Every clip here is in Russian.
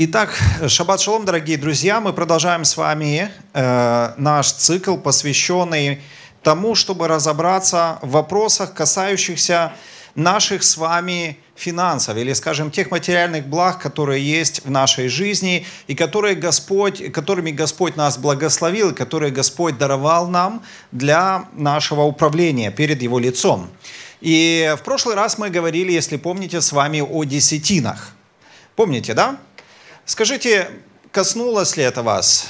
Итак, шаббат шалом, дорогие друзья. Мы продолжаем с вами э, наш цикл, посвященный тому, чтобы разобраться в вопросах, касающихся наших с вами финансов или, скажем, тех материальных благ, которые есть в нашей жизни и которые Господь, которыми Господь нас благословил, которые Господь даровал нам для нашего управления перед Его лицом. И в прошлый раз мы говорили, если помните, с вами о десятинах. Помните, да? Скажите, коснулось ли это вас?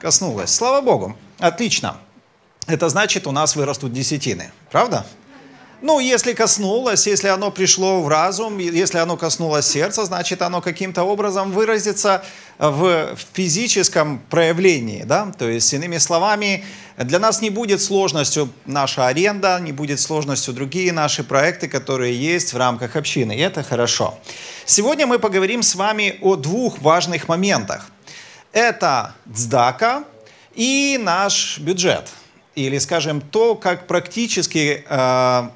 Коснулось. Слава Богу. Отлично. Это значит, у нас вырастут десятины. Правда? Ну, если коснулось, если оно пришло в разум, если оно коснулось сердца, значит, оно каким-то образом выразится в физическом проявлении. Да? То есть, иными словами, для нас не будет сложностью наша аренда, не будет сложностью другие наши проекты, которые есть в рамках общины. И это хорошо. Сегодня мы поговорим с вами о двух важных моментах. Это цдака и наш бюджет. Или, скажем, то, как практически э,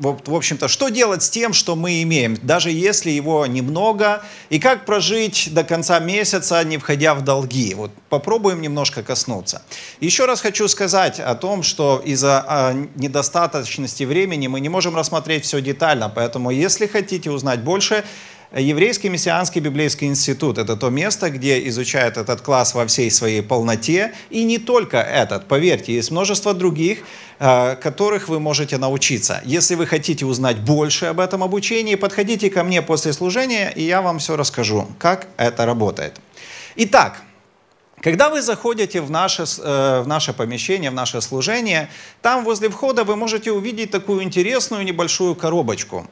в общем-то, что делать с тем, что мы имеем, даже если его немного, и как прожить до конца месяца, не входя в долги. Вот попробуем немножко коснуться. Еще раз хочу сказать о том, что из-за а, недостаточности времени мы не можем рассмотреть все детально, поэтому если хотите узнать больше, Еврейский мессианский библейский институт – это то место, где изучают этот класс во всей своей полноте. И не только этот, поверьте, есть множество других, э, которых вы можете научиться. Если вы хотите узнать больше об этом обучении, подходите ко мне после служения, и я вам все расскажу, как это работает. Итак, когда вы заходите в наше, э, в наше помещение, в наше служение, там возле входа вы можете увидеть такую интересную небольшую коробочку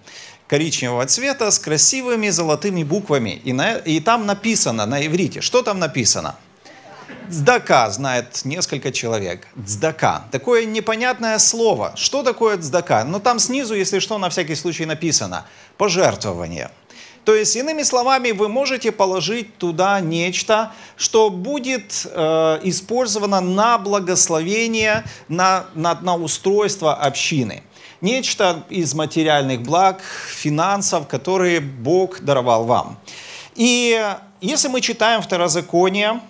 коричневого цвета с красивыми золотыми буквами. И, на, и там написано на иврите. Что там написано? Цдака знает несколько человек. Цдака. Такое непонятное слово. Что такое цдака? Ну там снизу, если что, на всякий случай написано. Пожертвование. То есть, иными словами, вы можете положить туда нечто, что будет э, использовано на благословение, на, на, на устройство общины нечто из материальных благ, финансов, которые Бог даровал вам. И если мы читаем Второзаконие,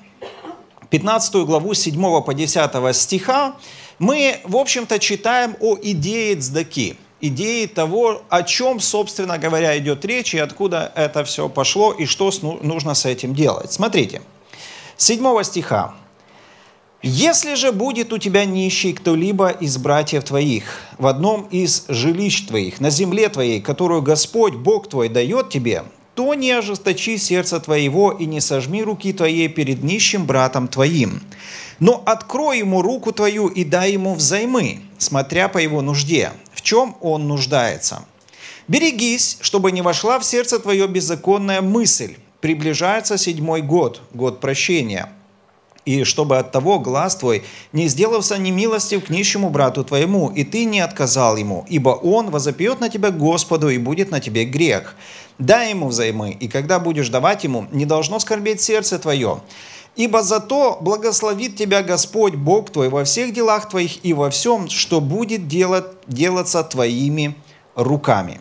15 главу 7 по 10 стиха, мы, в общем-то, читаем о идее цдаки, идее того, о чем, собственно говоря, идет речь, и откуда это все пошло, и что нужно с этим делать. Смотрите, 7 стиха. Если же будет у тебя нищий кто-либо из братьев твоих в одном из жилищ твоих, на земле твоей, которую Господь, Бог твой, дает тебе, то не ожесточи сердце твоего и не сожми руки твоей перед нищим братом твоим. Но открой ему руку твою и дай ему взаймы, смотря по его нужде, в чем он нуждается. Берегись, чтобы не вошла в сердце твое беззаконная мысль. Приближается седьмой год, год прощения – и чтобы от того глаз твой не сделался немилостив к нищему брату твоему, и ты не отказал ему, ибо он возопьет на тебя Господу, и будет на тебе грех. Дай ему взаймы, и когда будешь давать ему, не должно скорбеть сердце твое. Ибо зато благословит тебя Господь, Бог твой, во всех делах твоих и во всем, что будет делать, делаться твоими руками.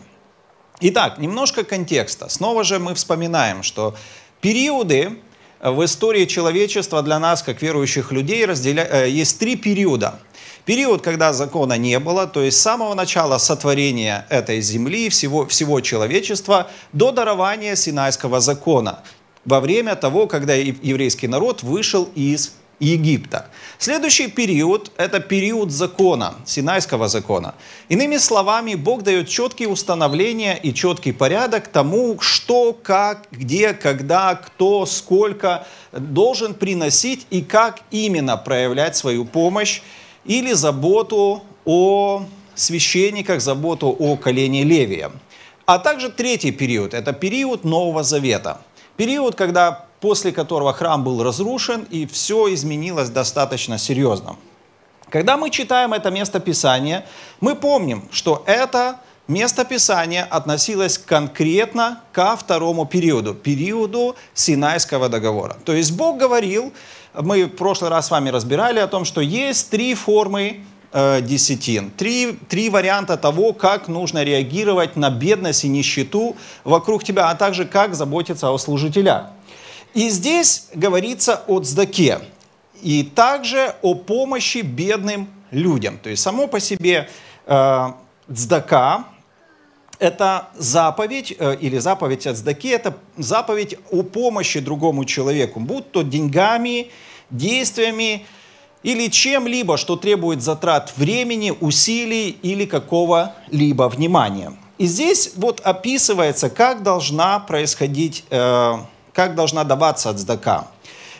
Итак, немножко контекста. Снова же мы вспоминаем, что периоды, в истории человечества для нас, как верующих людей, разделя... Э, есть три периода. Период, когда закона не было, то есть с самого начала сотворения этой земли, всего, всего человечества, до дарования Синайского закона, во время того, когда еврейский народ вышел из Египта. Следующий период – это период закона, Синайского закона. Иными словами, Бог дает четкие установления и четкий порядок тому, что, как, где, когда, кто, сколько должен приносить и как именно проявлять свою помощь или заботу о священниках, заботу о колене Левия. А также третий период – это период Нового Завета. Период, когда после которого храм был разрушен, и все изменилось достаточно серьезно. Когда мы читаем это место Писания, мы помним, что это место Писания относилось конкретно ко второму периоду, периоду Синайского договора. То есть Бог говорил, мы в прошлый раз с вами разбирали о том, что есть три формы э, десятин, три, три варианта того, как нужно реагировать на бедность и нищету вокруг тебя, а также как заботиться о служителях. И здесь говорится о цдаке и также о помощи бедным людям. То есть само по себе э, цдака – это заповедь, э, или заповедь от цдаки – это заповедь о помощи другому человеку, будь то деньгами, действиями или чем-либо, что требует затрат времени, усилий или какого-либо внимания. И здесь вот описывается, как должна происходить, э, как должна даваться цдака.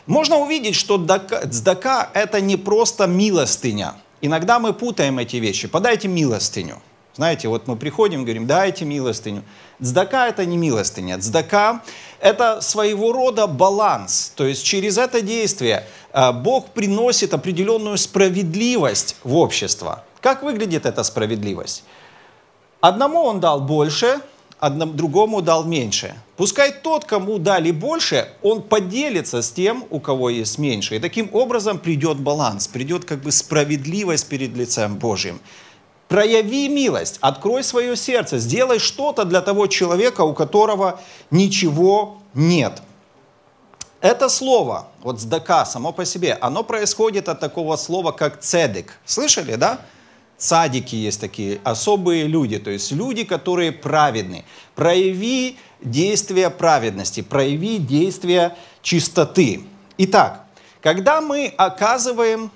Можно увидеть, что цдака – это не просто милостыня. Иногда мы путаем эти вещи. Подайте милостыню. Знаете, вот мы приходим, говорим, дайте милостыню. Цдака – это не милостыня. Цдака – это своего рода баланс. То есть через это действие э, Бог приносит определенную справедливость в общество. Как выглядит эта справедливость? Одному он дал больше, одному, другому дал меньше. Пускай тот, кому дали больше, он поделится с тем, у кого есть меньше. И таким образом придет баланс, придет как бы справедливость перед лицем Божьим. Прояви милость, открой свое сердце, сделай что-то для того человека, у которого ничего нет. Это слово, вот сдака само по себе, оно происходит от такого слова, как цедек. Слышали, да? Цадики есть такие, особые люди, то есть люди, которые праведны. Прояви действия праведности, прояви действия чистоты. Итак, когда мы оказываем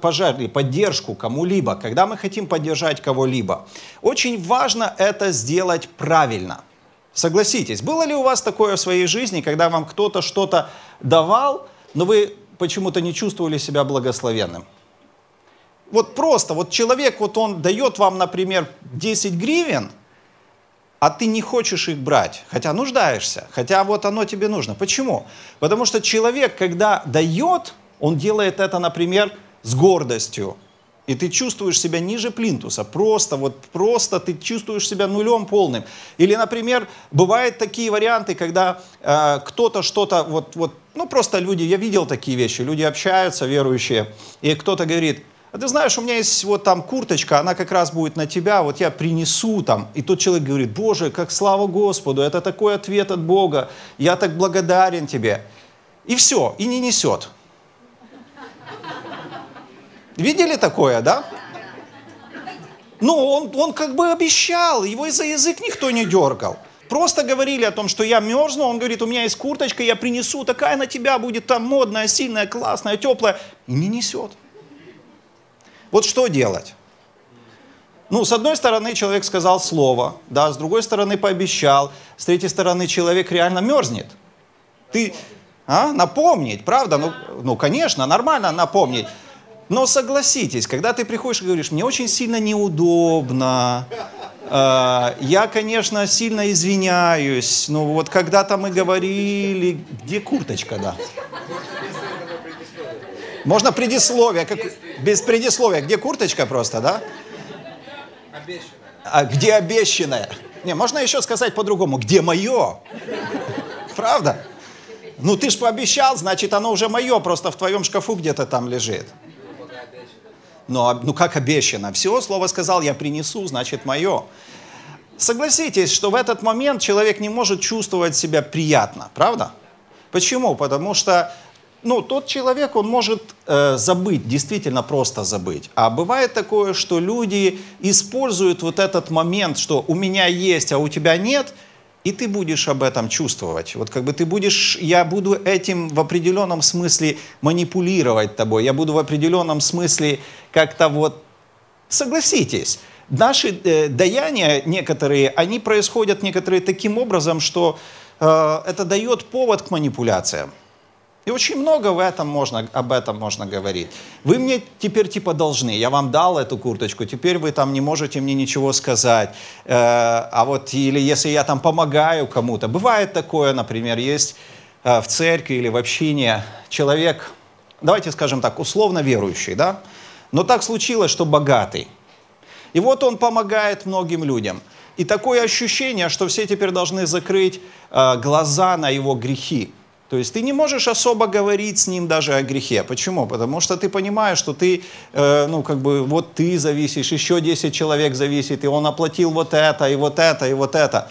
пожар поддержку кому-либо, когда мы хотим поддержать кого-либо, очень важно это сделать правильно. Согласитесь, было ли у вас такое в своей жизни, когда вам кто-то что-то давал, но вы почему-то не чувствовали себя благословенным? Вот просто, вот человек, вот он дает вам, например, 10 гривен, а ты не хочешь их брать, хотя нуждаешься, хотя вот оно тебе нужно. Почему? Потому что человек, когда дает, он делает это, например, с гордостью. И ты чувствуешь себя ниже плинтуса, просто, вот просто ты чувствуешь себя нулем полным. Или, например, бывают такие варианты, когда э, кто-то что-то, вот, вот, ну просто люди, я видел такие вещи, люди общаются, верующие, и кто-то говорит, а ты знаешь, у меня есть вот там курточка, она как раз будет на тебя, вот я принесу там. И тот человек говорит, Боже, как слава Господу, это такой ответ от Бога, я так благодарен тебе. И все, и не несет. Видели такое, да? Ну, он, он как бы обещал, его за язык никто не дергал. Просто говорили о том, что я мерзну, он говорит, у меня есть курточка, я принесу, такая на тебя будет там модная, сильная, классная, теплая. И не несет. Вот что делать? Ну, с одной стороны, человек сказал слово, да, с другой стороны, пообещал, с третьей стороны, человек реально мерзнет. Ты, а, напомнить, правда? Ну, ну, конечно, нормально напомнить. Но согласитесь, когда ты приходишь и говоришь, мне очень сильно неудобно, э, я, конечно, сильно извиняюсь, но вот когда-то мы говорили, где курточка, да? Можно предисловие, как... без предисловия. Где курточка просто, да? Обещанная. А где обещанная? Не, можно еще сказать по-другому. Где мое? Правда? Ну ты ж пообещал, значит оно уже мое, просто в твоем шкафу где-то там лежит. Ну, а, ну как обещано? Все, слово сказал, я принесу, значит мое. Согласитесь, что в этот момент человек не может чувствовать себя приятно, правда? Почему? Потому что ну, тот человек, он может э, забыть, действительно просто забыть. А бывает такое, что люди используют вот этот момент, что у меня есть, а у тебя нет, и ты будешь об этом чувствовать. Вот как бы ты будешь, я буду этим в определенном смысле манипулировать тобой, я буду в определенном смысле как-то вот, согласитесь, наши э, даяния некоторые, они происходят некоторые таким образом, что э, это дает повод к манипуляциям. И очень много в этом можно, об этом можно говорить. Вы мне теперь типа должны, я вам дал эту курточку, теперь вы там не можете мне ничего сказать. Э, а вот или если я там помогаю кому-то, бывает такое, например, есть э, в церкви или в общине человек, давайте скажем так, условно верующий, да, но так случилось, что богатый. И вот он помогает многим людям. И такое ощущение, что все теперь должны закрыть э, глаза на его грехи. То есть ты не можешь особо говорить с ним даже о грехе. Почему? Потому что ты понимаешь, что ты, э, ну, как бы, вот ты зависишь, еще 10 человек зависит, и он оплатил вот это, и вот это, и вот это.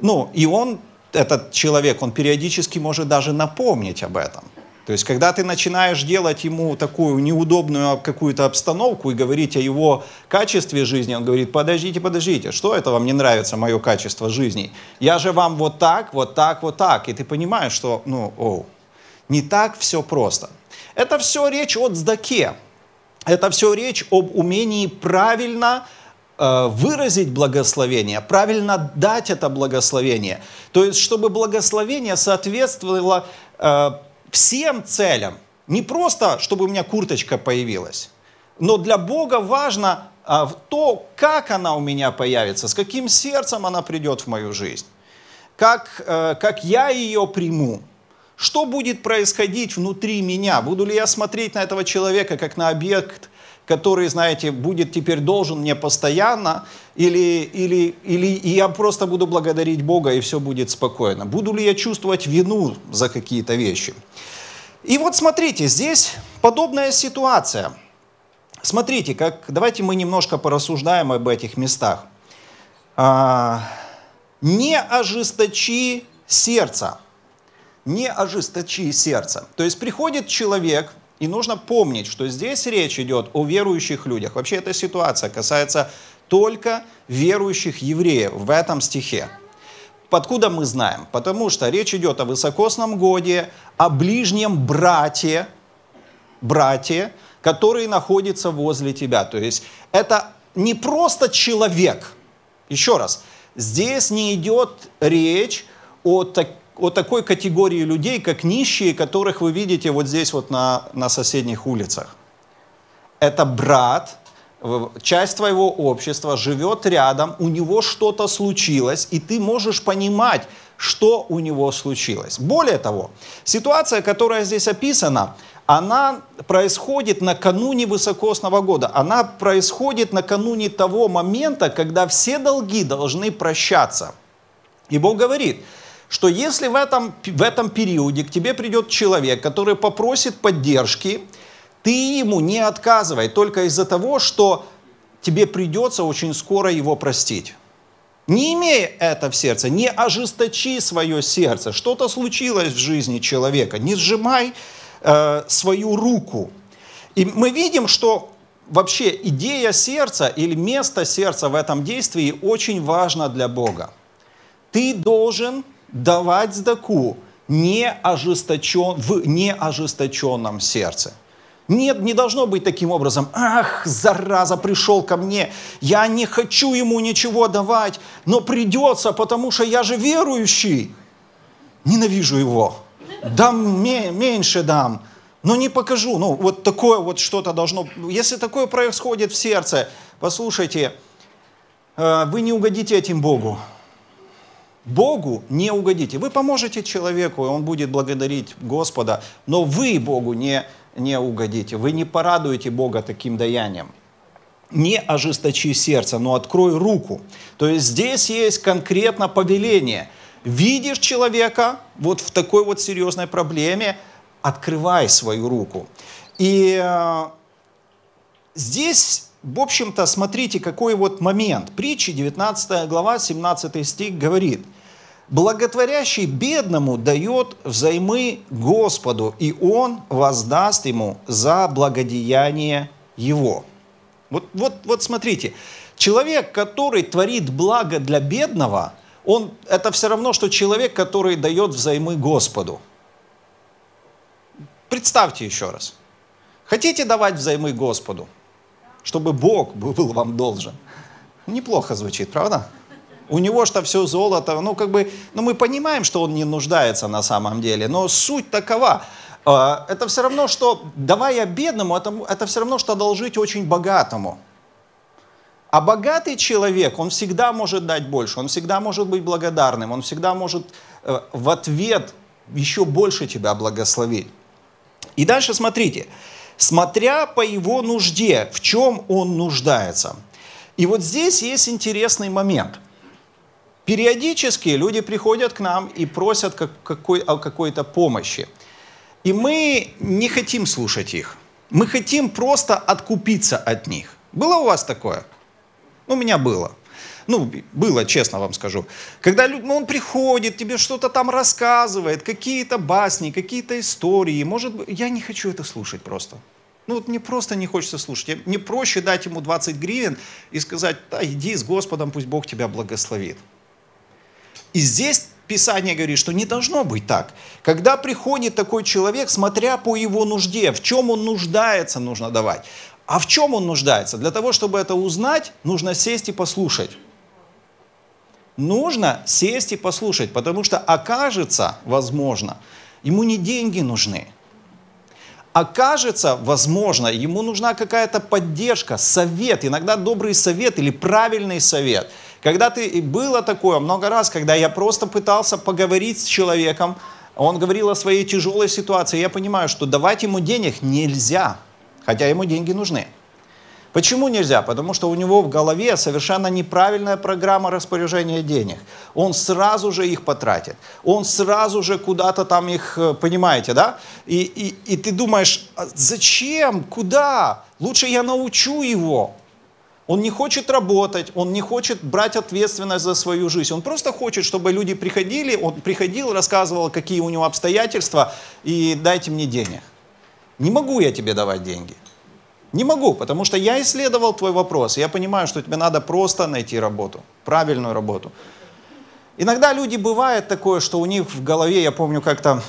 Ну, и он этот человек, он периодически может даже напомнить об этом. То есть, когда ты начинаешь делать ему такую неудобную какую-то обстановку и говорить о его качестве жизни, он говорит, подождите, подождите, что это вам не нравится, мое качество жизни? Я же вам вот так, вот так, вот так. И ты понимаешь, что, ну, о, не так все просто. Это все речь о сдаке. Это все речь об умении правильно Э, выразить благословение, правильно дать это благословение. То есть, чтобы благословение соответствовало э, всем целям. Не просто, чтобы у меня курточка появилась, но для Бога важно э, то, как она у меня появится, с каким сердцем она придет в мою жизнь, как, как я ее приму. Что будет происходить внутри меня? Буду ли я смотреть на этого человека как на объект который, знаете, будет теперь должен мне постоянно, или, или, или я просто буду благодарить Бога, и все будет спокойно. Буду ли я чувствовать вину за какие-то вещи? И вот смотрите, здесь подобная ситуация. Смотрите, как, давайте мы немножко порассуждаем об этих местах. А, не ожесточи сердце. Не ожесточи сердце. То есть приходит человек, и нужно помнить, что здесь речь идет о верующих людях. Вообще эта ситуация касается только верующих евреев в этом стихе. Откуда мы знаем? Потому что речь идет о высокосном годе, о ближнем брате, брате, который находится возле тебя. То есть это не просто человек. Еще раз, здесь не идет речь о, так, о такой категории людей, как нищие, которых вы видите вот здесь вот на, на соседних улицах. Это брат, часть твоего общества живет рядом, у него что-то случилось, и ты можешь понимать, что у него случилось. Более того, ситуация, которая здесь описана, она происходит накануне высокосного года. Она происходит накануне того момента, когда все долги должны прощаться. И Бог говорит, что если в этом, в этом периоде к тебе придет человек, который попросит поддержки, ты ему не отказывай только из-за того, что тебе придется очень скоро его простить. Не имея это в сердце, не ожесточи свое сердце. Что-то случилось в жизни человека, не сжимай э, свою руку. И мы видим, что вообще идея сердца или место сердца в этом действии очень важно для Бога. Ты должен давать сдаку не ожесточен, в неожесточенном сердце. Нет, не должно быть таким образом. Ах, зараза, пришел ко мне. Я не хочу ему ничего давать, но придется, потому что я же верующий. Ненавижу его. Дам меньше дам, но не покажу. Ну, вот такое вот что-то должно... Если такое происходит в сердце, послушайте, э, вы не угодите этим Богу. Богу не угодите. Вы поможете человеку, и он будет благодарить Господа, но вы Богу не, не угодите. Вы не порадуете Бога таким даянием. Не ожесточи сердце, но открой руку. То есть здесь есть конкретно повеление. Видишь человека вот в такой вот серьезной проблеме, открывай свою руку. И э, здесь в общем-то, смотрите, какой вот момент. Притчи, 19 глава, 17 стих говорит, «Благотворящий бедному дает взаймы Господу, и Он воздаст ему за благодеяние его». Вот, вот, вот смотрите, человек, который творит благо для бедного, он, это все равно, что человек, который дает взаймы Господу. Представьте еще раз. Хотите давать взаймы Господу? Чтобы Бог был вам должен. Неплохо звучит, правда? У него что все золото, ну как бы, ну мы понимаем, что он не нуждается на самом деле, но суть такова. А, это все равно, что давая бедному, это, это все равно, что одолжить очень богатому. А богатый человек, он всегда может дать больше, он всегда может быть благодарным, он всегда может э, в ответ еще больше тебя благословить. И дальше смотрите, смотря по его нужде, в чем он нуждается. И вот здесь есть интересный момент. Периодически люди приходят к нам и просят какой, о какой-то помощи. И мы не хотим слушать их. Мы хотим просто откупиться от них. Было у вас такое? У меня было. Ну, было, честно вам скажу. Когда ну, он приходит, тебе что-то там рассказывает, какие-то басни, какие-то истории. Может быть, я не хочу это слушать просто. Ну вот мне просто не хочется слушать. Мне проще дать ему 20 гривен и сказать, да, иди с Господом, пусть Бог тебя благословит. И здесь Писание говорит, что не должно быть так. Когда приходит такой человек, смотря по его нужде, в чем он нуждается, нужно давать. А в чем он нуждается? Для того, чтобы это узнать, нужно сесть и послушать. Нужно сесть и послушать, потому что окажется, возможно, ему не деньги нужны. Окажется, возможно, ему нужна какая-то поддержка, совет, иногда добрый совет или правильный совет – когда ты, было такое много раз, когда я просто пытался поговорить с человеком, он говорил о своей тяжелой ситуации, я понимаю, что давать ему денег нельзя, хотя ему деньги нужны. Почему нельзя? Потому что у него в голове совершенно неправильная программа распоряжения денег. Он сразу же их потратит. Он сразу же куда-то там их, э, понимаете, да? И, и, и ты думаешь, «А зачем? Куда? Лучше я научу его. Он не хочет работать, он не хочет брать ответственность за свою жизнь. Он просто хочет, чтобы люди приходили, он приходил, рассказывал, какие у него обстоятельства, и дайте мне денег. Не могу я тебе давать деньги. Не могу, потому что я исследовал твой вопрос. Я понимаю, что тебе надо просто найти работу, правильную работу. Иногда люди бывает такое, что у них в голове, я помню, как-то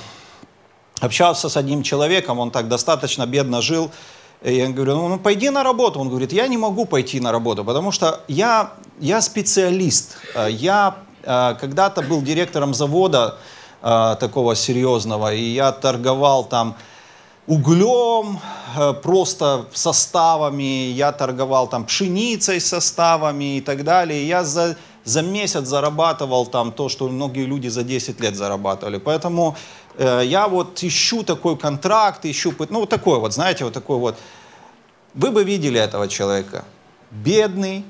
общался с одним человеком, он так достаточно бедно жил, и я говорю, ну, ну пойди на работу. Он говорит, я не могу пойти на работу, потому что я, я специалист. Э, я э, когда-то был директором завода э, такого серьезного, и я торговал там углем, просто составами, я торговал там пшеницей составами и так далее. Я за, за месяц зарабатывал там то, что многие люди за 10 лет зарабатывали. Поэтому Э, я вот ищу такой контракт, ищу, ну вот такой вот, знаете, вот такой вот. Вы бы видели этого человека. Бедный,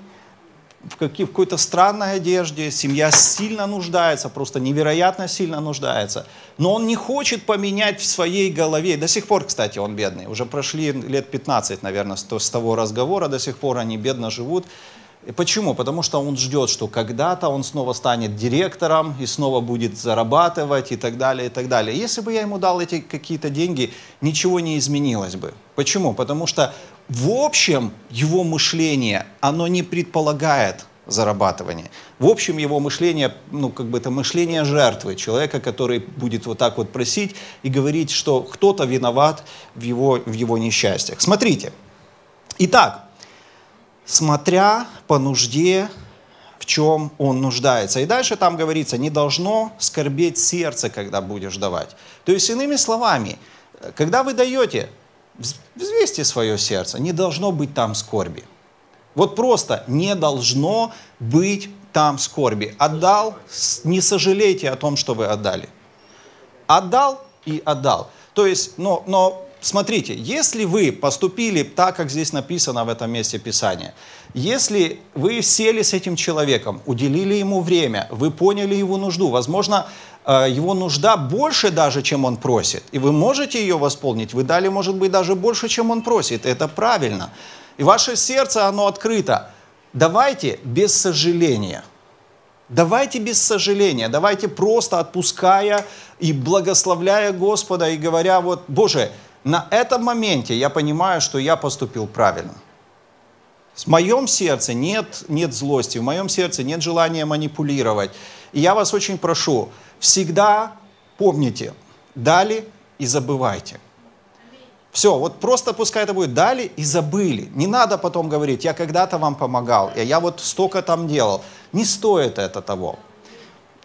в, какой- в какой-то странной одежде, семья сильно нуждается, просто невероятно сильно нуждается. Но он не хочет поменять в своей голове. До сих пор, кстати, он бедный. Уже прошли лет 15, наверное, с того разговора, до сих пор они бедно живут. Почему? Потому что он ждет, что когда-то он снова станет директором и снова будет зарабатывать и так далее, и так далее. Если бы я ему дал эти какие-то деньги, ничего не изменилось бы. Почему? Потому что в общем его мышление, оно не предполагает зарабатывание. В общем, его мышление, ну, как бы это мышление жертвы, человека, который будет вот так вот просить и говорить, что кто-то виноват в его, в его несчастьях. Смотрите. Итак, смотря по нужде, в чем он нуждается. И дальше там говорится, не должно скорбеть сердце, когда будешь давать. То есть, иными словами, когда вы даете, взвесьте свое сердце, не должно быть там скорби. Вот просто не должно быть там скорби. Отдал, не сожалейте о том, что вы отдали. Отдал и отдал. То есть, но, но смотрите, если вы поступили так, как здесь написано в этом месте Писания, если вы сели с этим человеком, уделили ему время, вы поняли его нужду, возможно, его нужда больше даже, чем он просит, и вы можете ее восполнить, вы дали, может быть, даже больше, чем он просит, это правильно. И ваше сердце, оно открыто. Давайте без сожаления. Давайте без сожаления, давайте просто отпуская и благословляя Господа и говоря, вот, Боже, на этом моменте я понимаю, что я поступил правильно. В моем сердце нет, нет злости, в моем сердце нет желания манипулировать. И я вас очень прошу, всегда помните, дали и забывайте. Все, вот просто пускай это будет дали и забыли. Не надо потом говорить, я когда-то вам помогал, я вот столько там делал. Не стоит это того.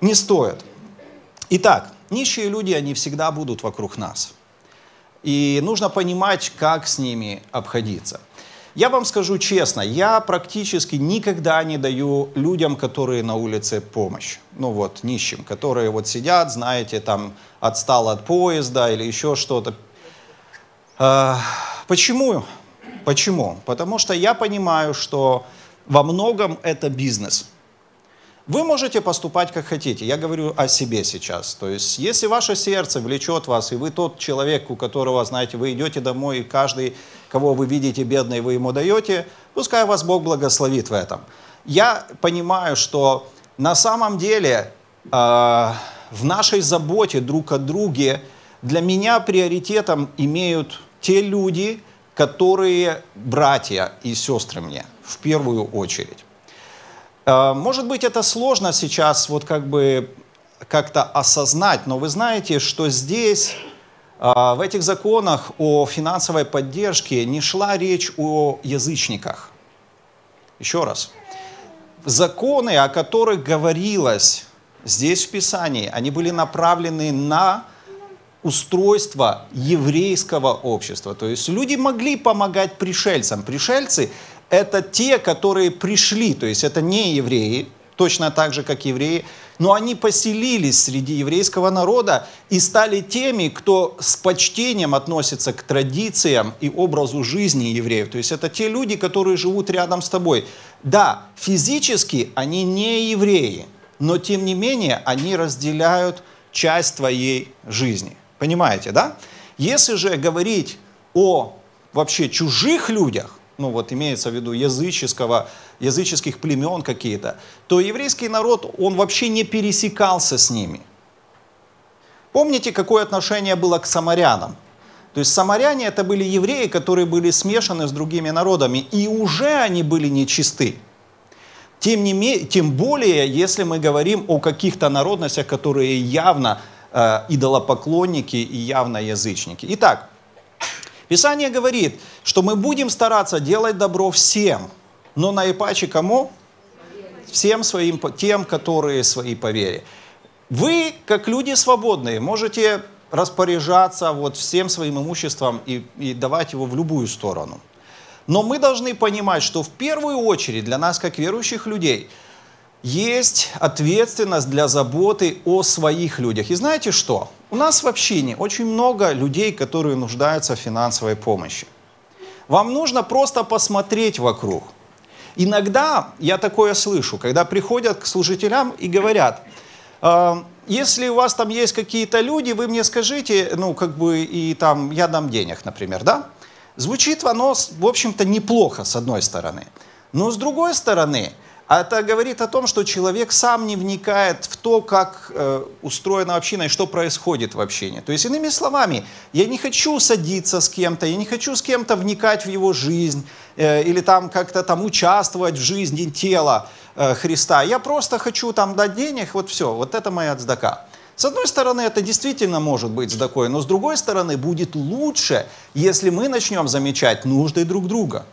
Не стоит. Итак, нищие люди, они всегда будут вокруг нас. И нужно понимать, как с ними обходиться. Я вам скажу честно, я практически никогда не даю людям, которые на улице, помощь. Ну вот, нищим, которые вот сидят, знаете, там отстал от поезда или еще что-то. А, почему? Почему? Потому что я понимаю, что во многом это бизнес. Вы можете поступать как хотите. Я говорю о себе сейчас. То есть, если ваше сердце влечет вас, и вы тот человек, у которого, знаете, вы идете домой, и каждый, кого вы видите бедный, вы ему даете, пускай вас Бог благословит в этом. я понимаю, что на самом деле э, в нашей заботе друг о друге для меня приоритетом имеют те люди, которые братья и сестры мне, в первую очередь. Э, может быть, это сложно сейчас вот как бы как-то осознать, но вы знаете, что здесь, в этих законах о финансовой поддержке не шла речь о язычниках. Еще раз. Законы, о которых говорилось здесь в Писании, они были направлены на устройство еврейского общества. То есть люди могли помогать пришельцам. Пришельцы – это те, которые пришли, то есть это не евреи, точно так же, как евреи, но они поселились среди еврейского народа и стали теми, кто с почтением относится к традициям и образу жизни евреев. То есть это те люди, которые живут рядом с тобой. Да, физически они не евреи, но тем не менее они разделяют часть твоей жизни. Понимаете, да? Если же говорить о вообще чужих людях, ну вот имеется в виду языческого, языческих племен какие-то, то еврейский народ, он вообще не пересекался с ними. Помните, какое отношение было к самарянам? То есть самаряне это были евреи, которые были смешаны с другими народами, и уже они были нечисты. Тем, не ме... Тем более, если мы говорим о каких-то народностях, которые явно э, идолопоклонники и явно язычники. Итак, Писание говорит, что мы будем стараться делать добро всем, но наипаче кому? Всем своим, тем, которые свои по вере. Вы, как люди свободные, можете распоряжаться вот всем своим имуществом и, и давать его в любую сторону. Но мы должны понимать, что в первую очередь для нас, как верующих людей, есть ответственность для заботы о своих людях. И знаете что? У нас в общине очень много людей, которые нуждаются в финансовой помощи. Вам нужно просто посмотреть вокруг. Иногда я такое слышу, когда приходят к служителям и говорят, «А, если у вас там есть какие-то люди, вы мне скажите, ну, как бы, и там, я дам денег, например, да? Звучит оно, в общем-то, неплохо, с одной стороны. Но с другой стороны, это говорит о том, что человек сам не вникает в то, как э, устроена община и что происходит в общине. То есть, иными словами, я не хочу садиться с кем-то, я не хочу с кем-то вникать в его жизнь э, или там как-то там участвовать в жизни тела э, Христа. Я просто хочу там дать денег, вот все, вот это моя цдака. С одной стороны, это действительно может быть цдакой, но с другой стороны, будет лучше, если мы начнем замечать нужды друг друга.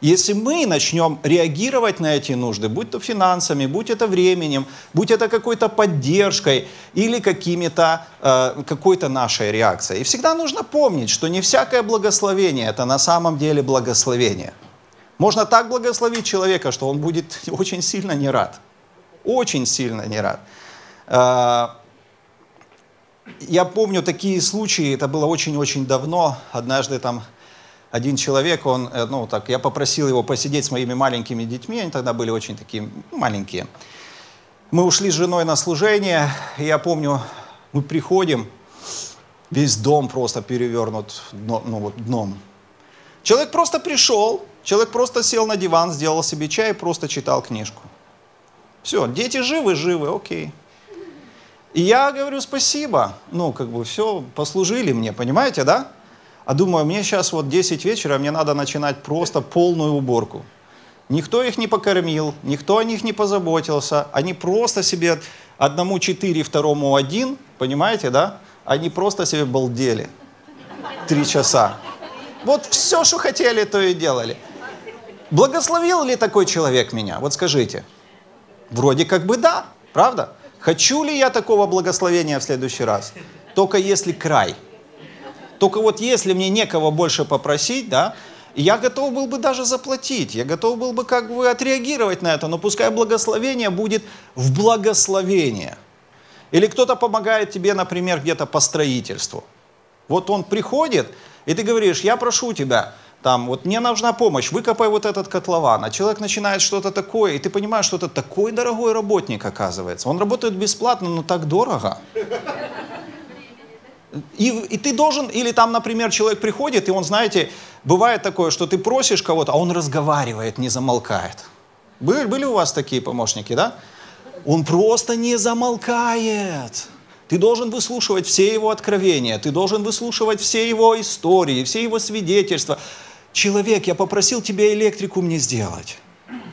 Если мы начнем реагировать на эти нужды, будь то финансами, будь это временем, будь это какой-то поддержкой или какими-то, э, какой-то нашей реакцией. И всегда нужно помнить, что не всякое благословение – это на самом деле благословение. Можно так благословить человека, что он будет очень сильно не рад. Очень сильно не рад. Э, я помню такие случаи, это было очень-очень давно. Однажды там один человек, он, э, ну так, я попросил его посидеть с моими маленькими детьми, они тогда были очень такие маленькие. Мы ушли с женой на служение, и я помню, мы приходим, весь дом просто перевернут дно, ну, вот, дном. Человек просто пришел, человек просто сел на диван, сделал себе чай просто читал книжку. Все, дети живы, живы, окей. И я говорю спасибо, ну, как бы все, послужили мне, понимаете, да? А думаю, мне сейчас вот 10 вечера, мне надо начинать просто полную уборку. Никто их не покормил, никто о них не позаботился, они просто себе одному 4, второму 1, понимаете, да? Они просто себе балдели. Три часа. Вот все, что хотели, то и делали. Благословил ли такой человек меня? Вот скажите. Вроде как бы да, правда? Хочу ли я такого благословения в следующий раз? Только если край – только вот если мне некого больше попросить, да, я готов был бы даже заплатить, я готов был бы как бы отреагировать на это, но пускай благословение будет в благословение. Или кто-то помогает тебе, например, где-то по строительству. Вот он приходит, и ты говоришь, я прошу тебя, там, вот мне нужна помощь, выкопай вот этот котлован. А человек начинает что-то такое, и ты понимаешь, что это такой дорогой работник, оказывается. Он работает бесплатно, но так дорого. И, и ты должен, или там, например, человек приходит, и он, знаете, бывает такое, что ты просишь кого-то, а он разговаривает, не замолкает. Были, были у вас такие помощники, да? Он просто не замолкает. Ты должен выслушивать все его откровения, ты должен выслушивать все его истории, все его свидетельства. Человек, я попросил тебя электрику мне сделать.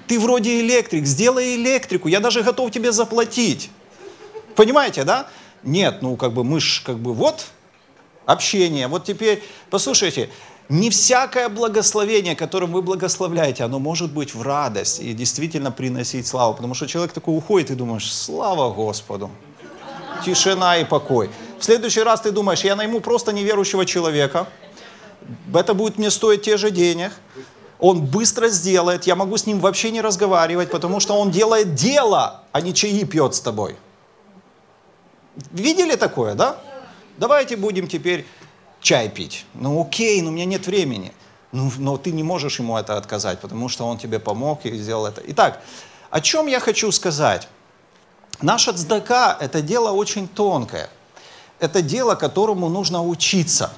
Ты вроде электрик, сделай электрику, я даже готов тебе заплатить. Понимаете, да? Нет, ну как бы мы ж как бы вот общение. Вот теперь, послушайте, не всякое благословение, которым вы благословляете, оно может быть в радость и действительно приносить славу. Потому что человек такой уходит и думаешь, слава Господу. Тишина и покой. В следующий раз ты думаешь, я найму просто неверующего человека, это будет мне стоить те же денег, он быстро сделает, я могу с ним вообще не разговаривать, потому что он делает дело, а не чаи пьет с тобой. Видели такое, да? Давайте будем теперь чай пить. Ну окей, но у меня нет времени. Ну, но ты не можешь ему это отказать, потому что он тебе помог и сделал это. Итак, о чем я хочу сказать? Наша цдака – это дело очень тонкое. Это дело, которому нужно учиться.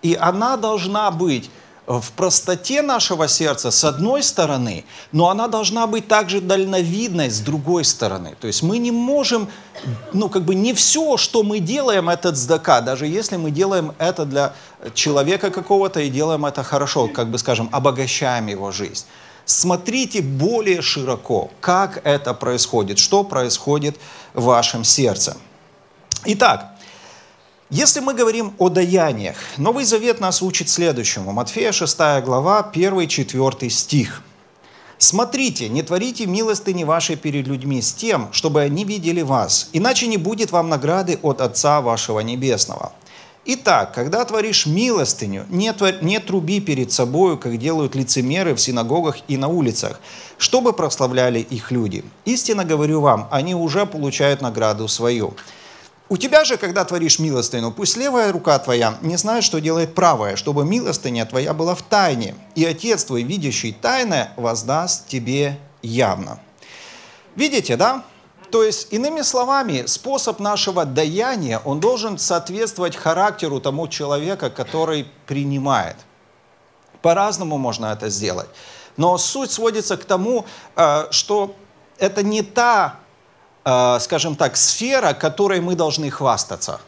И она должна быть в простоте нашего сердца с одной стороны, но она должна быть также дальновидной с другой стороны. То есть мы не можем, ну как бы не все, что мы делаем, это цдака, даже если мы делаем это для человека какого-то и делаем это хорошо, как бы скажем, обогащаем его жизнь. Смотрите более широко, как это происходит, что происходит в вашем сердце. Итак, если мы говорим о даяниях, Новый Завет нас учит следующему. Матфея 6 глава, 1-4 стих. «Смотрите, не творите милостыни вашей перед людьми с тем, чтобы они видели вас, иначе не будет вам награды от Отца вашего Небесного. Итак, когда творишь милостыню, не, твор... не труби перед собою, как делают лицемеры в синагогах и на улицах, чтобы прославляли их люди. Истинно говорю вам, они уже получают награду свою». У тебя же, когда творишь милостыню, пусть левая рука твоя не знает, что делает правая, чтобы милостыня твоя была в тайне, и Отец твой, видящий тайное, воздаст тебе явно. Видите, да? То есть, иными словами, способ нашего даяния, он должен соответствовать характеру тому человека, который принимает. По-разному можно это сделать. Но суть сводится к тому, э, что это не та Э, скажем так, сфера, которой мы должны хвастаться.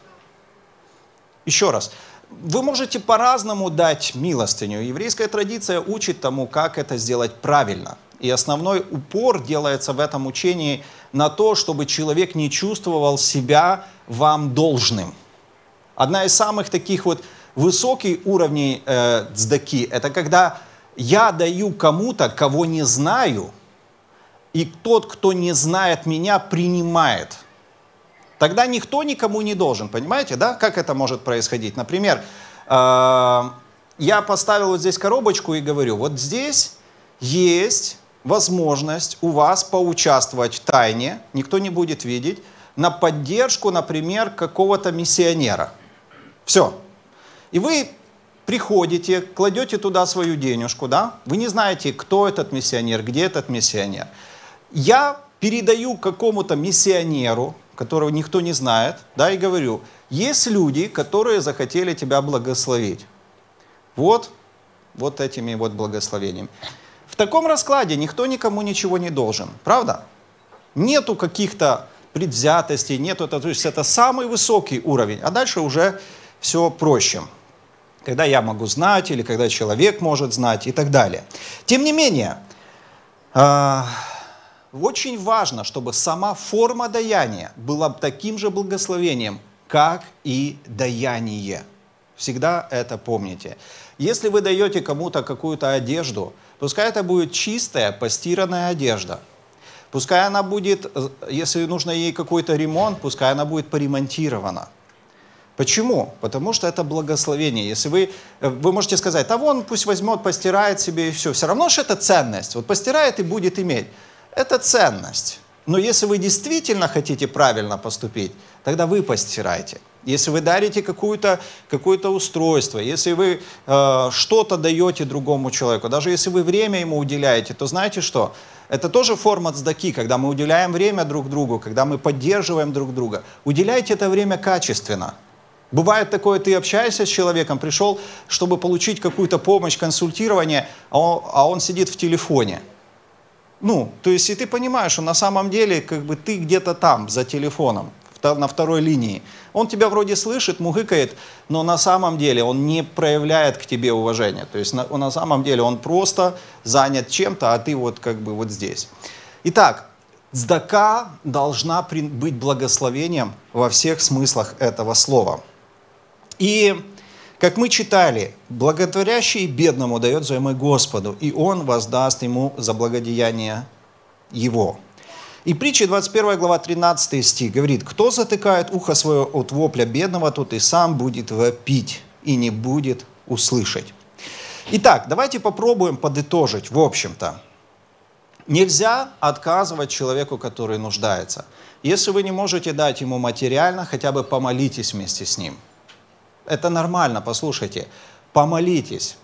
Еще раз, вы можете по-разному дать милостыню. Еврейская традиция учит тому, как это сделать правильно. И основной упор делается в этом учении на то, чтобы человек не чувствовал себя вам должным. Одна из самых таких вот высоких уровней э, цдаки – это когда я даю кому-то, кого не знаю – и тот, кто не знает меня, принимает. Тогда никто никому не должен, понимаете, да? Как это может происходить? Например, э, я поставил вот здесь коробочку и говорю, вот здесь есть возможность у вас поучаствовать в тайне, никто не будет видеть, на поддержку, например, какого-то миссионера. Все. И вы приходите, кладете туда свою денежку, да? Вы не знаете, кто этот миссионер, где этот миссионер я передаю какому-то миссионеру, которого никто не знает, да, и говорю, есть люди, которые захотели тебя благословить. Вот, вот этими вот благословениями. В таком раскладе никто никому ничего не должен, правда? Нету каких-то предвзятостей, нету, то есть это самый высокий уровень, а дальше уже все проще. Когда я могу знать, или когда человек может знать и так далее. Тем не менее, э очень важно, чтобы сама форма даяния была таким же благословением, как и даяние. Всегда это помните. Если вы даете кому-то какую-то одежду, пускай это будет чистая, постиранная одежда. Пускай она будет, если нужно ей какой-то ремонт, пускай она будет поремонтирована. Почему? Потому что это благословение. Если вы, вы можете сказать, а вон пусть возьмет, постирает себе и все. Все равно же это ценность. Вот постирает и будет иметь это ценность. Но если вы действительно хотите правильно поступить, тогда вы постирайте. Если вы дарите какое-то какое устройство, если вы э, что-то даете другому человеку, даже если вы время ему уделяете, то знаете что? Это тоже форма цдаки, когда мы уделяем время друг другу, когда мы поддерживаем друг друга. Уделяйте это время качественно. Бывает такое, ты общаешься с человеком, пришел, чтобы получить какую-то помощь, консультирование, а он, а он сидит в телефоне – Ну, то есть и ты понимаешь, что на самом деле как бы ты где-то там, за телефоном, на второй линии. Он тебя вроде слышит, мугыкает, но на самом деле он не проявляет к тебе уважения. То есть на, на самом деле он просто занят чем-то, а ты вот как бы вот здесь. Итак, Сдака должна быть благословением во всех смыслах этого слова. И, как мы читали, благотворящий бедному дает взаймы Господу, и Он воздаст ему за благодеяние его. И притча 21 глава 13 стих говорит, «Кто затыкает ухо свое от вопля бедного, тот и сам будет вопить, и не будет услышать». Итак, давайте попробуем подытожить, в общем-то. Нельзя отказывать человеку, который нуждается. Если вы не можете дать ему материально, хотя бы помолитесь вместе с ним. Это нормально, послушайте. Помолитесь.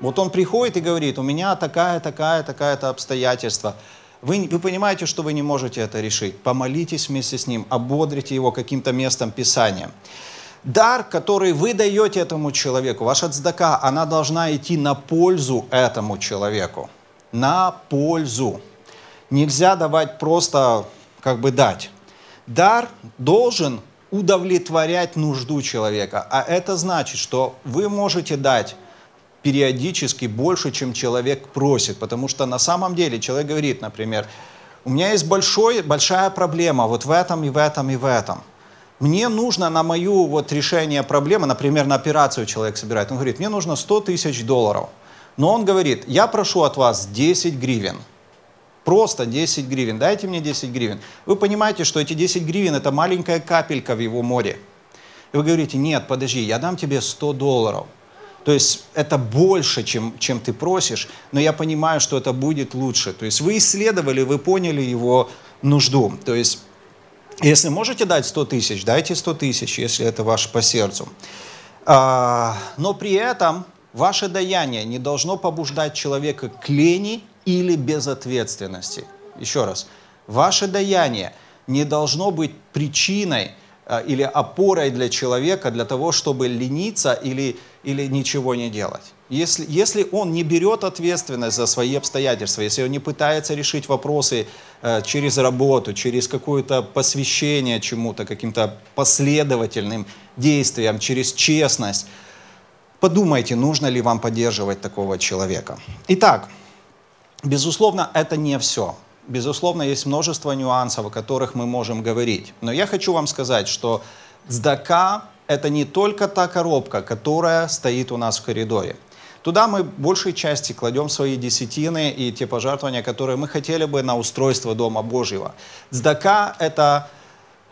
Вот он приходит и говорит, у меня такая, такая, такая-то обстоятельства. Вы, вы понимаете, что вы не можете это решить. Помолитесь вместе с ним, ободрите его каким-то местом Писания. Дар, который вы даете этому человеку, ваша цдака, она должна идти на пользу этому человеку на пользу. Нельзя давать просто как бы дать. Дар должен удовлетворять нужду человека. А это значит, что вы можете дать периодически больше, чем человек просит. Потому что на самом деле человек говорит, например, у меня есть большой, большая проблема вот в этом и в этом и в этом. Мне нужно на мою вот решение проблемы, например, на операцию человек собирает, он говорит, мне нужно 100 тысяч долларов – но он говорит, я прошу от вас 10 гривен. Просто 10 гривен. Дайте мне 10 гривен. Вы понимаете, что эти 10 гривен это маленькая капелька в его море. И вы говорите, нет, подожди, я дам тебе 100 долларов. То есть это больше, чем, чем ты просишь, но я понимаю, что это будет лучше. То есть вы исследовали, вы поняли его нужду. То есть если можете дать 100 тысяч, дайте 100 тысяч, если это ваше по сердцу. А, но при этом Ваше даяние не должно побуждать человека к лени или безответственности. Еще раз, ваше даяние не должно быть причиной э, или опорой для человека для того, чтобы лениться или, или ничего не делать. Если, если он не берет ответственность за свои обстоятельства, если он не пытается решить вопросы э, через работу, через какое-то посвящение чему-то, каким-то последовательным действиям, через честность, Подумайте, нужно ли вам поддерживать такого человека. Итак, безусловно, это не все. Безусловно, есть множество нюансов, о которых мы можем говорить. Но я хочу вам сказать, что сдака – это не только та коробка, которая стоит у нас в коридоре. Туда мы большей части кладем свои десятины и те пожертвования, которые мы хотели бы на устройство Дома Божьего. Сдака – это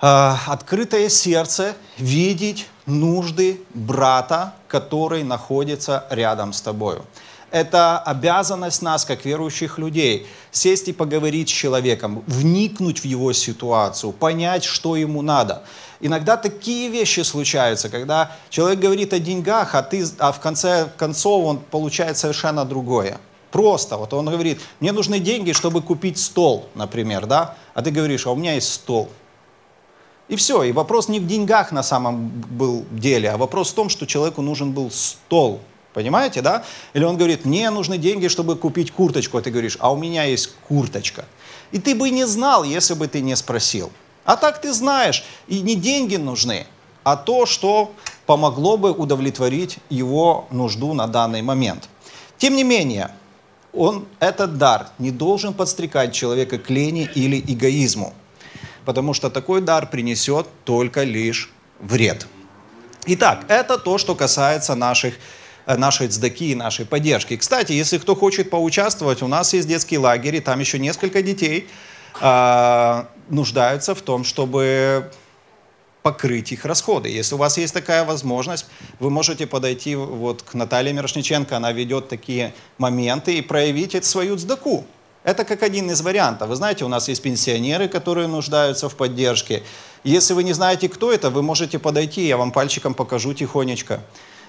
э, открытое сердце видеть нужды брата, который находится рядом с тобой. Это обязанность нас, как верующих людей, сесть и поговорить с человеком, вникнуть в его ситуацию, понять, что ему надо. Иногда такие вещи случаются, когда человек говорит о деньгах, а, ты, а в конце концов он получает совершенно другое. Просто, вот он говорит, мне нужны деньги, чтобы купить стол, например, да? А ты говоришь, а у меня есть стол. И все. И вопрос не в деньгах на самом был деле, а вопрос в том, что человеку нужен был стол. Понимаете, да? Или он говорит, мне нужны деньги, чтобы купить курточку. А ты говоришь, а у меня есть курточка. И ты бы не знал, если бы ты не спросил. А так ты знаешь, и не деньги нужны, а то, что помогло бы удовлетворить его нужду на данный момент. Тем не менее, он, этот дар не должен подстрекать человека к лени или эгоизму потому что такой дар принесет только лишь вред. Итак, это то, что касается наших нашей цдаки и нашей поддержки. Кстати, если кто хочет поучаствовать, у нас есть детский лагерь, и там еще несколько детей э, нуждаются в том, чтобы покрыть их расходы. Если у вас есть такая возможность, вы можете подойти вот к Наталье Мирошниченко, она ведет такие моменты и проявить свою цдаку. Это как один из вариантов. Вы знаете, у нас есть пенсионеры, которые нуждаются в поддержке. Если вы не знаете, кто это, вы можете подойти, я вам пальчиком покажу тихонечко.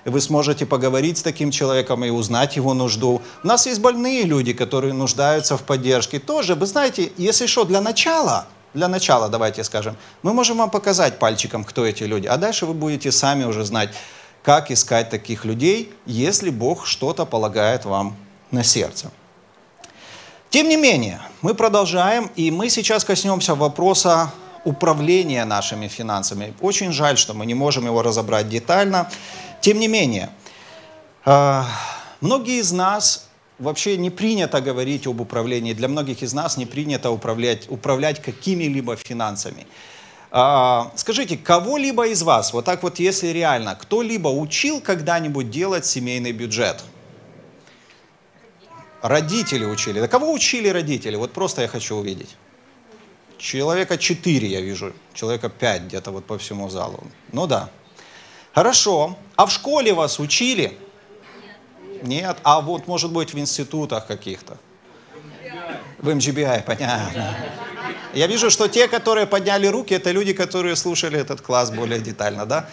Вы сможете поговорить с таким человеком и узнать его нужду. У нас есть больные люди, которые нуждаются в поддержке. Тоже, вы знаете, если что, для начала, для начала, давайте скажем, мы можем вам показать пальчиком, кто эти люди. А дальше вы будете сами уже знать, как искать таких людей, если Бог что-то полагает вам на сердце. Тем не менее, мы продолжаем, и мы сейчас коснемся вопроса управления нашими финансами. Очень жаль, что мы не можем его разобрать детально. Тем не менее, а, многие из нас вообще не принято говорить об управлении. Для многих из нас не принято управлять, управлять какими-либо финансами. А, скажите, кого-либо из вас, вот так вот, если реально, кто-либо учил когда-нибудь делать семейный бюджет? Родители учили. Да кого учили родители? Вот просто я хочу увидеть. Человека четыре я вижу, человека пять где-то вот по всему залу. Ну да. Хорошо. А в школе вас учили? Нет. А вот, может быть, в институтах каких-то? В МГБИ, понятно. Я вижу, что те, которые подняли руки, это люди, которые слушали этот класс более детально, да?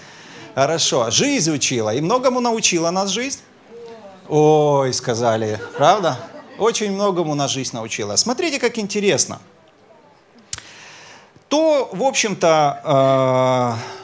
Хорошо. Жизнь учила. И многому научила нас жизнь. Ой, сказали, правда? Очень многому нас жизнь научила. Смотрите, как интересно. То, в общем-то, э,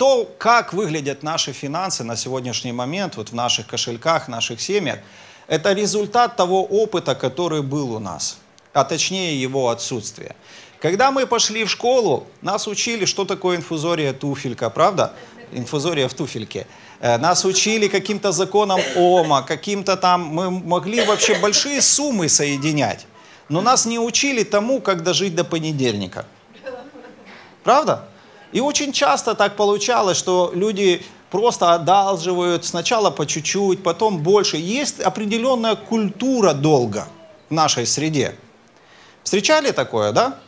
то, как выглядят наши финансы на сегодняшний момент, вот в наших кошельках, в наших семьях, это результат того опыта, который был у нас, а точнее его отсутствия. Когда мы пошли в школу, нас учили, что такое инфузория туфелька, правда? Инфузория в туфельке. Э, нас учили каким-то законам Ома, каким-то там, мы могли вообще большие суммы соединять. Но нас не учили тому, как дожить до понедельника. Правда? И очень часто так получалось, что люди просто одалживают сначала по чуть-чуть, потом больше. Есть определенная культура долга в нашей среде. Встречали такое, да?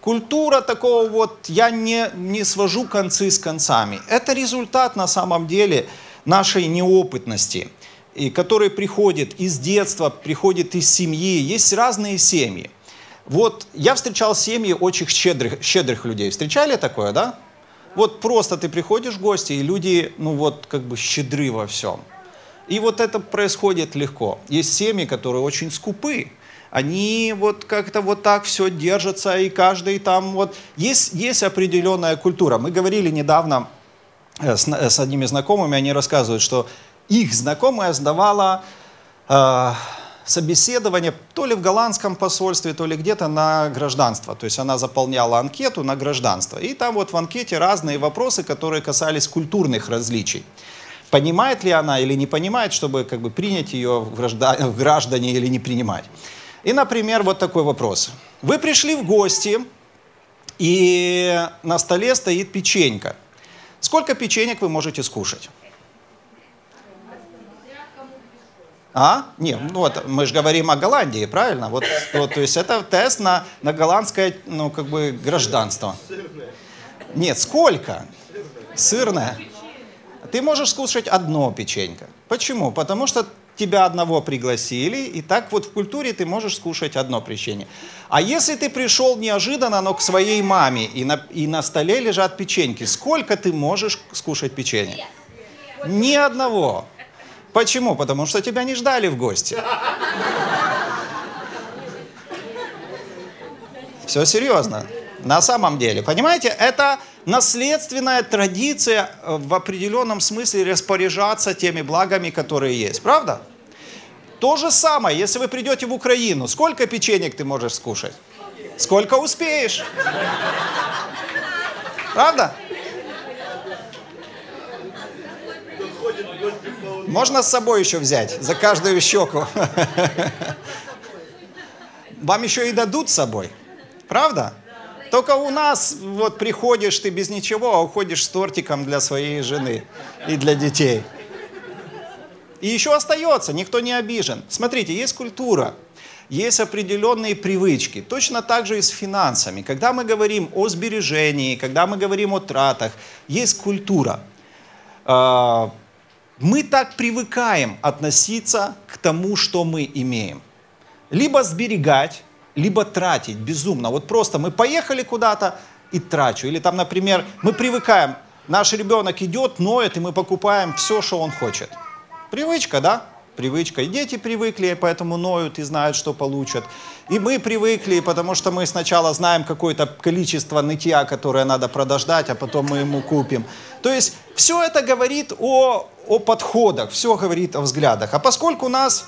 Культура такого вот, я не, не свожу концы с концами. Это результат на самом деле нашей неопытности, и который приходит из детства, приходит из семьи. Есть разные семьи. Вот я встречал семьи очень щедрых, щедрых людей. Встречали такое, да? Вот просто ты приходишь в гости, и люди, ну вот, как бы щедры во всем. И вот это происходит легко. Есть семьи, которые очень скупы они вот как-то вот так все держатся, и каждый там вот... Есть, есть определенная культура. Мы говорили недавно э, с, с одними знакомыми, они рассказывают, что их знакомая сдавала э, собеседование то ли в голландском посольстве, то ли где-то на гражданство. То есть она заполняла анкету на гражданство. И там вот в анкете разные вопросы, которые касались культурных различий. Понимает ли она или не понимает, чтобы как бы принять ее в, граждан, в граждане или не принимать. И, например, вот такой вопрос. Вы пришли в гости, и на столе стоит печенька. Сколько печенек вы можете скушать? А? Нет, ну вот мы же говорим о Голландии, правильно? Вот, вот, то есть это тест на, на голландское, ну, как бы, гражданство. Нет, сколько? Сырное. Ты можешь скушать одно печенька. Почему? Потому что тебя одного пригласили, и так вот в культуре ты можешь скушать одно печенье. А если ты пришел неожиданно, но к своей маме, и на, и на столе лежат печеньки, сколько ты можешь скушать печенье? Ни одного. Почему? Потому что тебя не ждали в гости. Все серьезно. На самом деле. Понимаете, это наследственная традиция э, в определенном смысле распоряжаться теми благами, которые есть. Правда? То же самое, если вы придете в Украину, сколько печенек ты можешь скушать? Сколько успеешь? Правда? Можно с собой еще взять, за каждую щеку. Вам еще и дадут с собой. Правда? Только у нас вот приходишь ты без ничего, а уходишь с тортиком для своей жены и для детей. И еще остается, никто не обижен. Смотрите, есть культура, есть определенные привычки. Точно так же и с финансами. Когда мы говорим о сбережении, когда мы говорим о тратах, есть культура. Мы так привыкаем относиться к тому, что мы имеем. Либо сберегать, либо тратить безумно. Вот просто мы поехали куда-то и трачу. Или там, например, мы привыкаем, наш ребенок идет, ноет, и мы покупаем все, что он хочет. Привычка, да? Привычка. И дети привыкли, поэтому ноют и знают, что получат. И мы привыкли, потому что мы сначала знаем какое-то количество нытья, которое надо продождать, а потом мы ему купим. То есть все это говорит о, о подходах, все говорит о взглядах. А поскольку у нас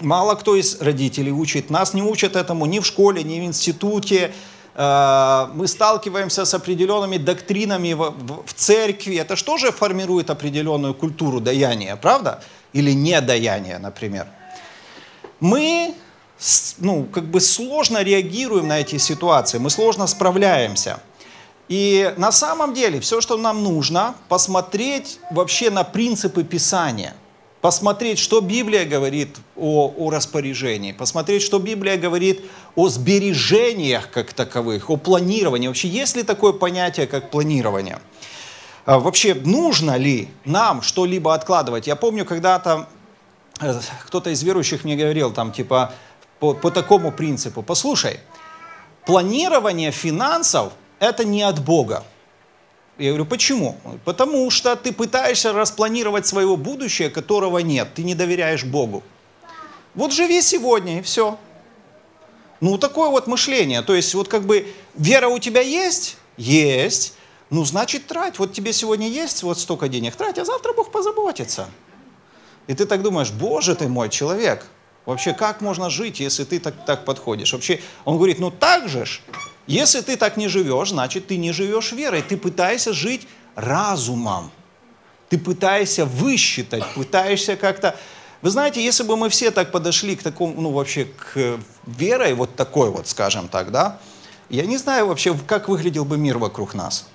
Мало кто из родителей учит. Нас не учат этому ни в школе, ни в институте. Э, мы сталкиваемся с определенными доктринами в, в, в церкви. Это же формирует определенную культуру даяния, правда? Или недаяния, например. Мы ну, как бы сложно реагируем на эти ситуации, мы сложно справляемся. И на самом деле все, что нам нужно, посмотреть вообще на принципы Писания – посмотреть, что Библия говорит о, о распоряжении, посмотреть, что Библия говорит о сбережениях как таковых, о планировании. Вообще, есть ли такое понятие, как планирование? А, вообще, нужно ли нам что-либо откладывать? Я помню, когда-то э, кто-то из верующих мне говорил, там, типа, по, по такому принципу, послушай, планирование финансов – это не от Бога. Я говорю, почему? Потому что ты пытаешься распланировать своего будущее, которого нет. Ты не доверяешь Богу. Вот живи сегодня и все. Ну, такое вот мышление. То есть, вот как бы вера у тебя есть? Есть. Ну, значит, трать. Вот тебе сегодня есть вот столько денег, трать, а завтра Бог позаботится. И ты так думаешь, боже ты мой человек, вообще как можно жить, если ты так, так подходишь? Вообще, он говорит, ну так же ж, если ты так не живешь, значит, ты не живешь верой. Ты пытаешься жить разумом. Ты пытаешься высчитать, пытаешься как-то... Вы знаете, если бы мы все так подошли к такому, ну вообще к верой, вот такой вот, скажем так, да, я не знаю вообще, как выглядел бы мир вокруг нас.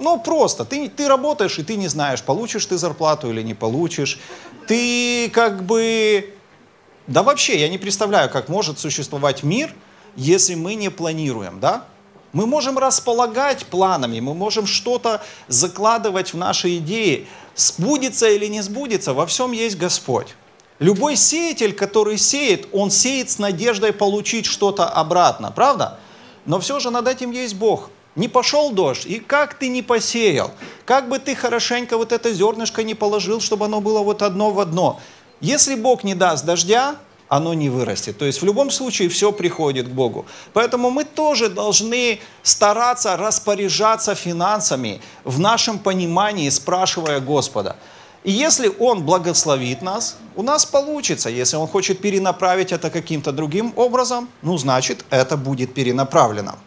Ну, просто. Ты, ты работаешь, и ты не знаешь, получишь ты зарплату или не получишь. Ты как бы... Да вообще, я не представляю, как может существовать мир, если мы не планируем, да? Мы можем располагать планами, мы можем что-то закладывать в наши идеи. Сбудется или не сбудется, во всем есть Господь. Любой сеятель, который сеет, он сеет с надеждой получить что-то обратно, правда? Но все же над этим есть Бог. Не пошел дождь, и как ты не посеял, как бы ты хорошенько вот это зернышко не положил, чтобы оно было вот одно в одно. Если Бог не даст дождя, оно не вырастет. То есть в любом случае все приходит к Богу. Поэтому мы тоже должны стараться распоряжаться финансами в нашем понимании, спрашивая Господа. И если Он благословит нас, у нас получится. Если Он хочет перенаправить это каким-то другим образом, ну значит это будет перенаправлено.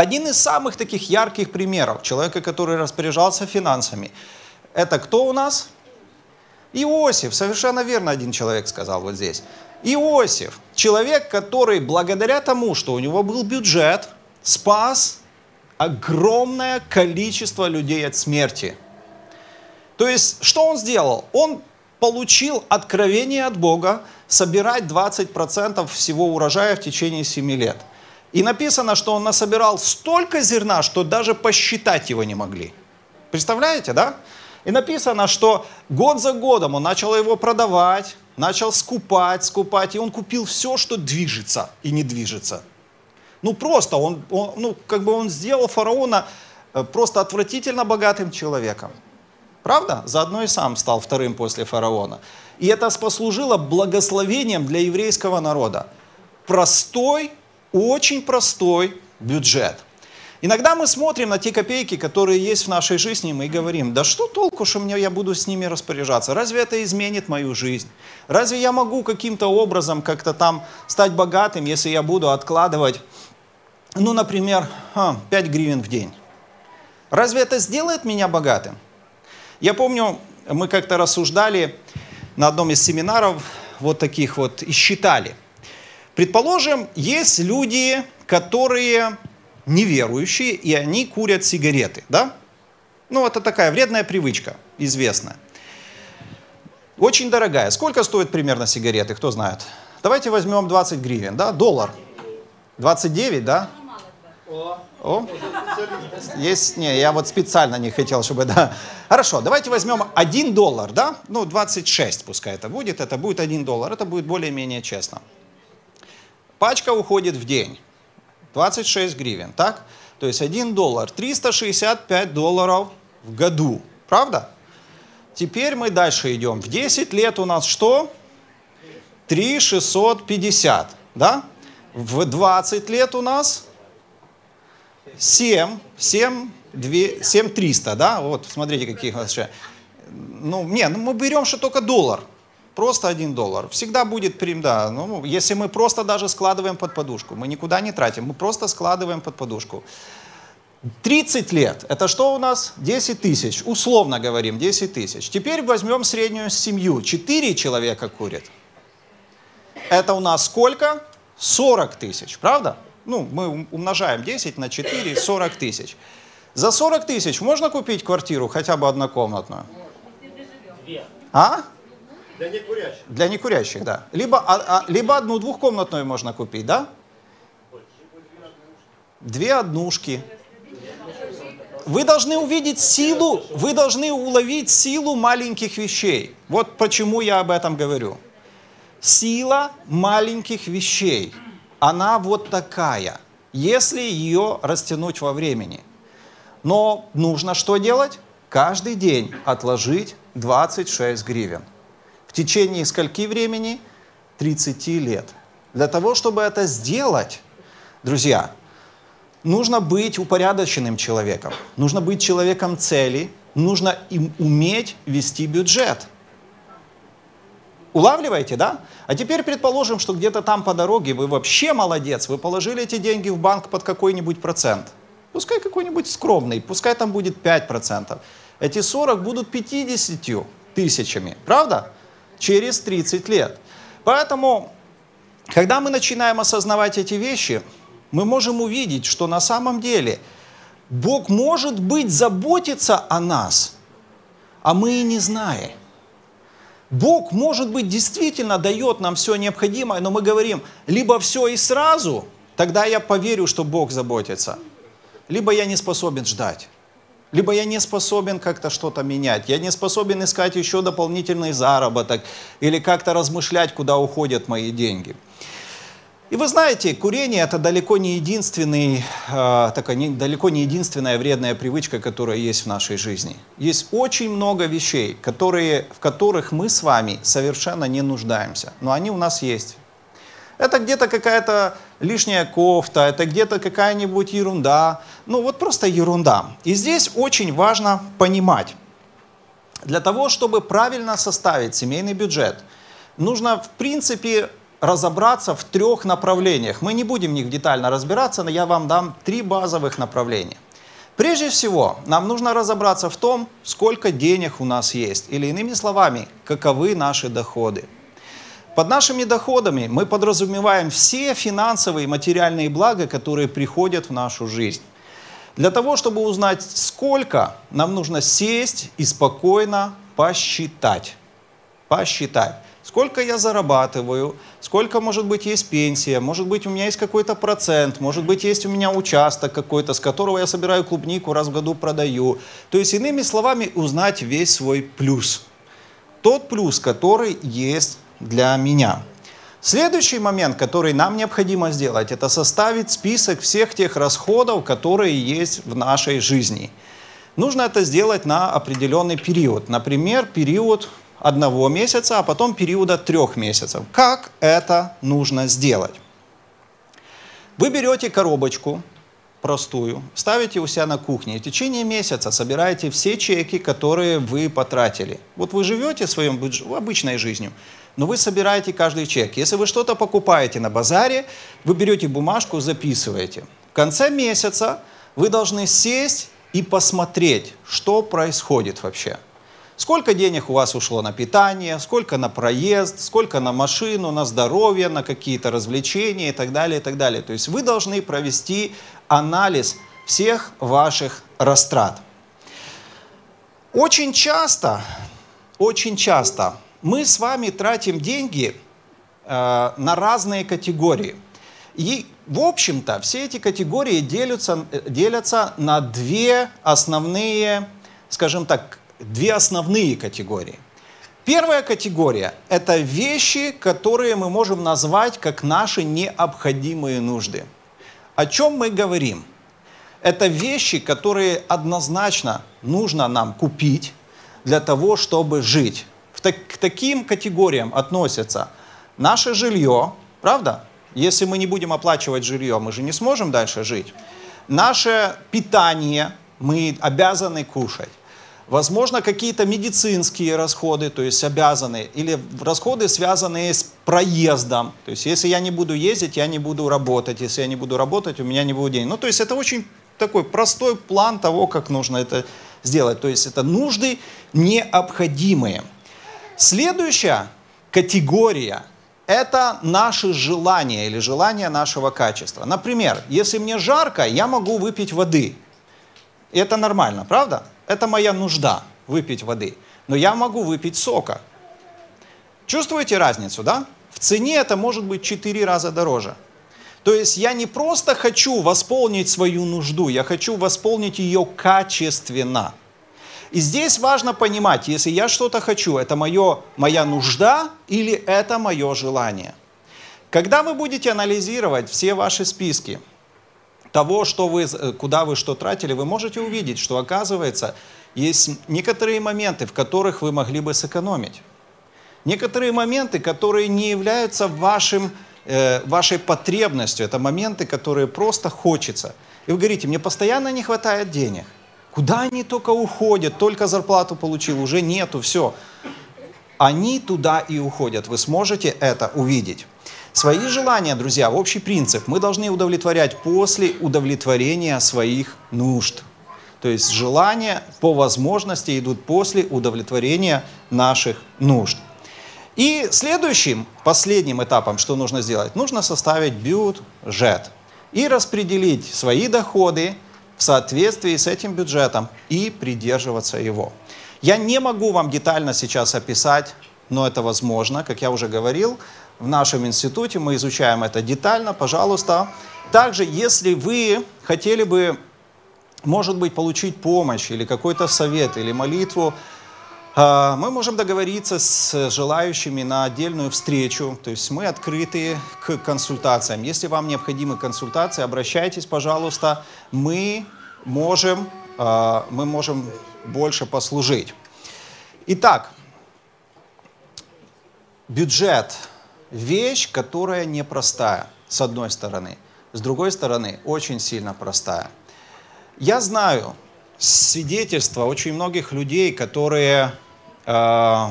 Один из самых таких ярких примеров человека, который распоряжался финансами, это кто у нас? Иосиф, совершенно верно один человек сказал вот здесь. Иосиф, человек, который благодаря тому, что у него был бюджет, спас огромное количество людей от смерти. То есть, что он сделал? Он получил откровение от Бога собирать 20% всего урожая в течение 7 лет. И написано, что он насобирал столько зерна, что даже посчитать его не могли. Представляете, да? И написано, что год за годом он начал его продавать, начал скупать, скупать, и он купил все, что движется и не движется. Ну просто, он, он, ну, как бы он сделал фараона э, просто отвратительно богатым человеком. Правда? Заодно и сам стал вторым после фараона. И это послужило благословением для еврейского народа. Простой, очень простой бюджет – Иногда мы смотрим на те копейки, которые есть в нашей жизни, мы говорим, да что толку, что мне я буду с ними распоряжаться? Разве это изменит мою жизнь? Разве я могу каким-то образом как-то там стать богатым, если я буду откладывать, ну, например, 5 гривен в день? Разве это сделает меня богатым? Я помню, мы как-то рассуждали на одном из семинаров вот таких вот и считали. Предположим, есть люди, которые неверующие, и они курят сигареты, да? Ну, это такая вредная привычка, известная. Очень дорогая. Сколько стоит примерно сигареты, кто знает? Давайте возьмем 20 гривен, да? Доллар. 29, да? О, есть, не, я вот специально не хотел, чтобы, да. Хорошо, давайте возьмем 1 доллар, да? Ну, 26 пускай это будет, это будет 1 доллар, это будет более-менее честно. Пачка уходит в день. 26 гривен, так? То есть 1 доллар, 365 долларов в году, правда? Теперь мы дальше идем. В 10 лет у нас что? 3650, да? В 20 лет у нас 7, 7, 2, 7300, да? Вот, смотрите, какие у нас еще. Ну, не, ну мы берем, что только доллар. Просто 1 доллар. Всегда будет прим, да. Ну, если мы просто даже складываем под подушку, мы никуда не тратим, мы просто складываем под подушку. 30 лет, это что у нас? 10 тысяч, условно говорим, 10 тысяч. Теперь возьмем среднюю семью, 4 человека курят. Это у нас сколько? 40 тысяч, правда? Ну, мы умножаем 10 на 4, 40 тысяч. За 40 тысяч можно купить квартиру, хотя бы однокомнатную? А? Для некурящих. Для некурящих, да. Либо, а, а, либо одну двухкомнатную можно купить, да? Две однушки. Вы должны увидеть силу, вы должны уловить силу маленьких вещей. Вот почему я об этом говорю. Сила маленьких вещей, она вот такая, если ее растянуть во времени. Но нужно что делать? Каждый день отложить 26 гривен. В течение скольки времени? 30 лет. Для того, чтобы это сделать, друзья, нужно быть упорядоченным человеком, нужно быть человеком цели, нужно им уметь вести бюджет. Улавливаете, да? А теперь предположим, что где-то там по дороге вы вообще молодец, вы положили эти деньги в банк под какой-нибудь процент. Пускай какой-нибудь скромный, пускай там будет 5%. Эти 40 будут 50 тысячами, правда? Через 30 лет. Поэтому, когда мы начинаем осознавать эти вещи, мы можем увидеть, что на самом деле Бог, может быть, заботится о нас, а мы и не знаем. Бог, может быть, действительно дает нам все необходимое, но мы говорим, либо все и сразу, тогда я поверю, что Бог заботится, либо я не способен ждать. Либо я не способен как-то что-то менять, я не способен искать еще дополнительный заработок или как-то размышлять, куда уходят мои деньги. И вы знаете, курение это далеко не единственный, э, такая, не, далеко не единственная вредная привычка, которая есть в нашей жизни. Есть очень много вещей, которые, в которых мы с вами совершенно не нуждаемся, но они у нас есть. Это где-то какая-то лишняя кофта, это где-то какая-нибудь ерунда. Ну вот просто ерунда. И здесь очень важно понимать, для того, чтобы правильно составить семейный бюджет, нужно в принципе разобраться в трех направлениях. Мы не будем в них детально разбираться, но я вам дам три базовых направления. Прежде всего, нам нужно разобраться в том, сколько денег у нас есть, или иными словами, каковы наши доходы. Под нашими доходами мы подразумеваем все финансовые и материальные блага, которые приходят в нашу жизнь. Для того, чтобы узнать сколько, нам нужно сесть и спокойно посчитать. Посчитать. Сколько я зарабатываю, сколько, может быть, есть пенсия, может быть, у меня есть какой-то процент, может быть, есть у меня участок какой-то, с которого я собираю клубнику, раз в году продаю. То есть, иными словами, узнать весь свой плюс. Тот плюс, который есть для меня. Следующий момент, который нам необходимо сделать, это составить список всех тех расходов, которые есть в нашей жизни. Нужно это сделать на определенный период. Например, период одного месяца, а потом периода трех месяцев. Как это нужно сделать? Вы берете коробочку простую, ставите у себя на кухне и в течение месяца собираете все чеки, которые вы потратили. Вот вы живете своим обычной жизнью, но вы собираете каждый чек. Если вы что-то покупаете на базаре, вы берете бумажку, записываете. В конце месяца вы должны сесть и посмотреть, что происходит вообще. Сколько денег у вас ушло на питание, сколько на проезд, сколько на машину, на здоровье, на какие-то развлечения и так далее, и так далее. То есть вы должны провести анализ всех ваших растрат. Очень часто, очень часто мы с вами тратим деньги э, на разные категории. И, в общем-то, все эти категории делятся, делятся на две основные, скажем так, две основные категории. Первая категория – это вещи, которые мы можем назвать как наши необходимые нужды. О чем мы говорим? Это вещи, которые однозначно нужно нам купить для того, чтобы жить к таким категориям относятся наше жилье, правда? Если мы не будем оплачивать жилье, мы же не сможем дальше жить. Наше питание мы обязаны кушать. Возможно, какие-то медицинские расходы, то есть обязаны, или расходы, связанные с проездом. То есть, если я не буду ездить, я не буду работать. Если я не буду работать, у меня не будет денег. Ну, то есть, это очень такой простой план того, как нужно это сделать. То есть, это нужды необходимые. Следующая категория – это наши желания или желания нашего качества. Например, если мне жарко, я могу выпить воды. И это нормально, правда? Это моя нужда выпить воды. Но я могу выпить сока. Чувствуете разницу, да? В цене это может быть 4 раза дороже. То есть я не просто хочу восполнить свою нужду, я хочу восполнить ее качественно. И здесь важно понимать, если я что-то хочу, это мое, моя нужда или это мое желание. Когда вы будете анализировать все ваши списки, того, что вы, э, куда вы что тратили, вы можете увидеть, что оказывается, есть некоторые моменты, в которых вы могли бы сэкономить. Некоторые моменты, которые не являются вашим, э, вашей потребностью, это моменты, которые просто хочется. И вы говорите, мне постоянно не хватает денег. Куда они только уходят, только зарплату получил, уже нету, все. Они туда и уходят, вы сможете это увидеть. Свои желания, друзья, общий принцип, мы должны удовлетворять после удовлетворения своих нужд. То есть желания по возможности идут после удовлетворения наших нужд. И следующим, последним этапом, что нужно сделать, нужно составить бюджет и распределить свои доходы в соответствии с этим бюджетом и придерживаться его. Я не могу вам детально сейчас описать, но это возможно, как я уже говорил, в нашем институте, мы изучаем это детально, пожалуйста. Также, если вы хотели бы, может быть, получить помощь или какой-то совет или молитву, мы можем договориться с желающими на отдельную встречу, то есть мы открыты к консультациям. Если вам необходимы консультации, обращайтесь, пожалуйста, мы можем, а, мы можем больше послужить. Итак, бюджет вещь, которая непростая, с одной стороны. С другой стороны, очень сильно простая. Я знаю свидетельства очень многих людей, которые... Э,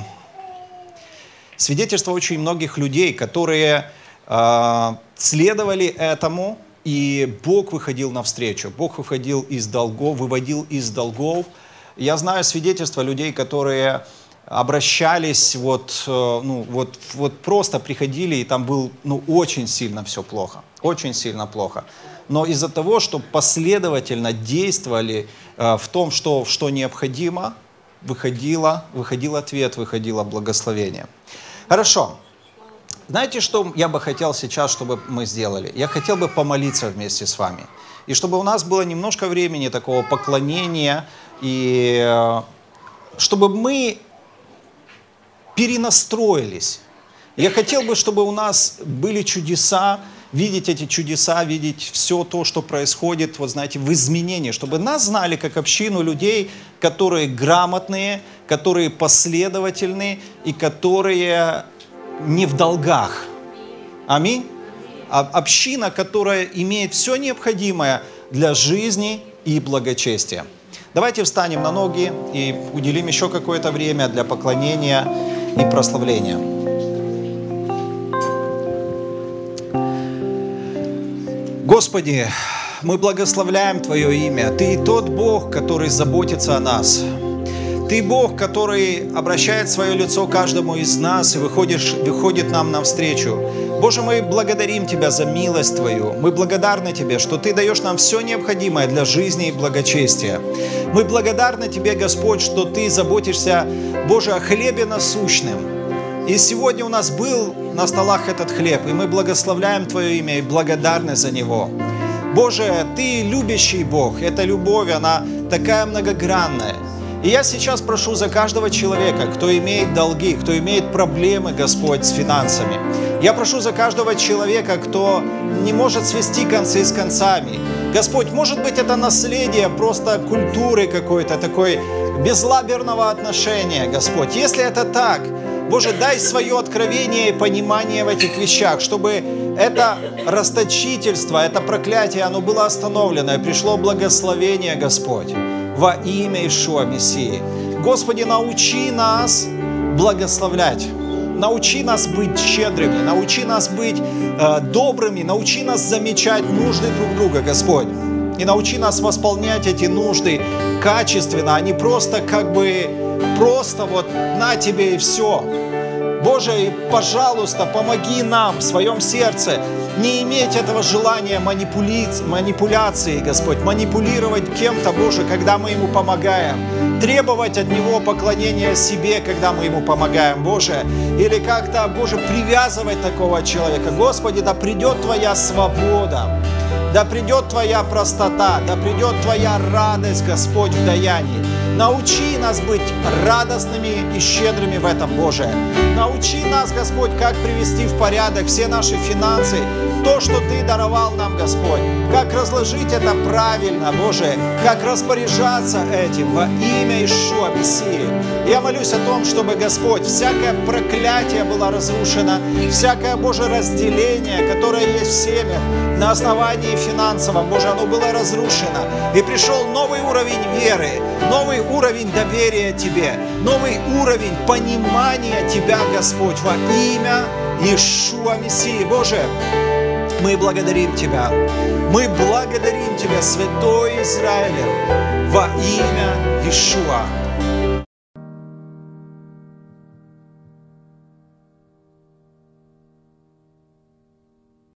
свидетельства очень многих людей, которые э, следовали этому, и Бог выходил навстречу. Бог выходил из долгов, выводил из долгов. Я знаю свидетельства людей, которые обращались, вот, э, ну, вот, вот просто приходили, и там был ну, очень сильно все плохо, очень сильно плохо. Но из-за того, что последовательно действовали э, в том, что, что необходимо, выходило, выходил ответ, выходило благословение. Хорошо. Знаете, что я бы хотел сейчас, чтобы мы сделали? Я хотел бы помолиться вместе с вами. И чтобы у нас было немножко времени такого поклонения, и э, чтобы мы перенастроились. Я хотел бы, чтобы у нас были чудеса, видеть эти чудеса, видеть все то, что происходит, вот знаете, в изменении, чтобы нас знали как общину людей, которые грамотные, которые последовательные и которые не в долгах. Аминь. А община, которая имеет все необходимое для жизни и благочестия. Давайте встанем на ноги и уделим еще какое-то время для поклонения и прославления. Господи, мы благословляем Твое имя. Ты тот Бог, который заботится о нас. Ты Бог, который обращает свое лицо каждому из нас и выходишь, выходит нам навстречу. Боже, мы благодарим Тебя за милость Твою. Мы благодарны Тебе, что Ты даешь нам все необходимое для жизни и благочестия. Мы благодарны Тебе, Господь, что Ты заботишься, Боже, о хлебе насущном. И сегодня у нас был на столах этот хлеб, и мы благословляем Твое имя и благодарны за него. Боже, Ты любящий Бог, эта любовь, она такая многогранная. И я сейчас прошу за каждого человека, кто имеет долги, кто имеет проблемы, Господь, с финансами. Я прошу за каждого человека, кто не может свести концы с концами. Господь, может быть, это наследие просто культуры какой-то, такой безлаберного отношения, Господь. Если это так, Боже, дай свое откровение и понимание в этих вещах, чтобы это расточительство, это проклятие, оно было остановлено, и пришло благословение, Господь, во имя Ишуа Мессии. Господи, научи нас благословлять. Научи нас быть щедрыми, научи нас быть э, добрыми, научи нас замечать нужды друг друга, Господь. И научи нас восполнять эти нужды качественно, а не просто как бы, просто вот на тебе и все. Боже, пожалуйста, помоги нам в своем сердце не иметь этого желания манипуляции, Господь, манипулировать кем-то, Боже, когда мы Ему помогаем, требовать от Него поклонения себе, когда мы Ему помогаем, Боже, или как-то, Боже, привязывать такого человека. Господи, да придет Твоя свобода, да придет Твоя простота, да придет Твоя радость, Господь, в даянии. Научи нас быть радостными и щедрыми в этом, Боже. Научи нас, Господь, как привести в порядок все наши финансы, то, что Ты даровал нам, Господь. Как разложить это правильно, Боже, как распоряжаться этим во имя Ишуа Мессии. Я молюсь о том, чтобы, Господь, всякое проклятие было разрушено, всякое, Боже, разделение, которое есть в семьях, на основании финансовом, Боже, оно было разрушено. И пришел новый уровень веры, новый уровень доверия Тебе, новый уровень понимания Тебя, Господь, во имя Иешуа Мессии. Боже, мы благодарим Тебя. Мы благодарим Тебя, Святой Израиля, во имя Иешуа.